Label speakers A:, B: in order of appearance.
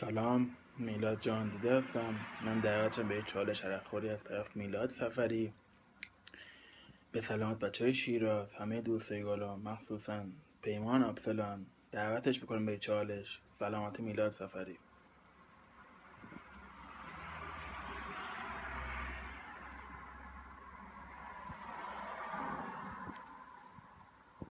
A: سلام میلاد جان دیده هستم. من دعوتم به چالش عرقخوری از طرف میلاد سفری. به سلامت بچه های شیراز همه دوستای گلا مخصوصا پیمان آبسلان. دعوتش بکنم به چالش. سلامت میلاد سفری.